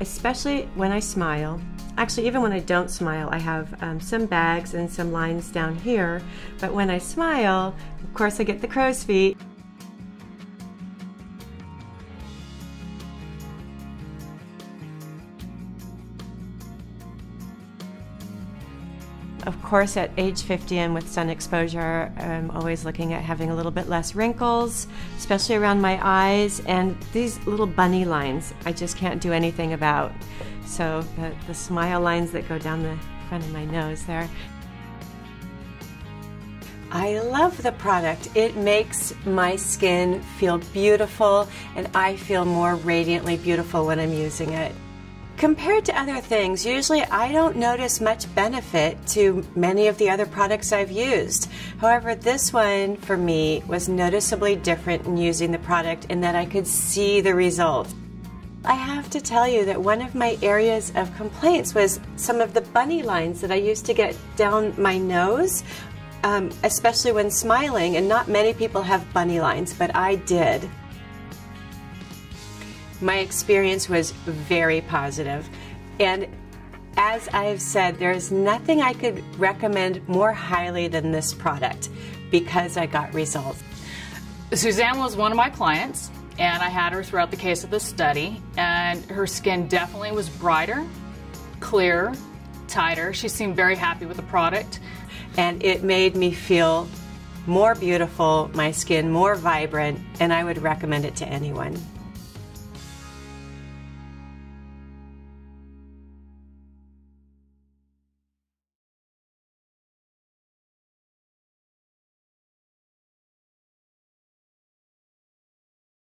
especially when I smile. Actually, even when I don't smile, I have um, some bags and some lines down here. But when I smile, of course, I get the crow's feet. Of course, at age 50 and with sun exposure, I'm always looking at having a little bit less wrinkles, especially around my eyes. And these little bunny lines, I just can't do anything about. So the, the smile lines that go down the front of my nose there. I love the product. It makes my skin feel beautiful and I feel more radiantly beautiful when I'm using it. Compared to other things, usually I don't notice much benefit to many of the other products I've used. However, this one for me was noticeably different in using the product in that I could see the results. I have to tell you that one of my areas of complaints was some of the bunny lines that I used to get down my nose, um, especially when smiling, and not many people have bunny lines, but I did. My experience was very positive. And as I've said, there's nothing I could recommend more highly than this product because I got results. Suzanne was one of my clients, and I had her throughout the case of the study, and her skin definitely was brighter, clearer, tighter. She seemed very happy with the product. And it made me feel more beautiful, my skin more vibrant, and I would recommend it to anyone.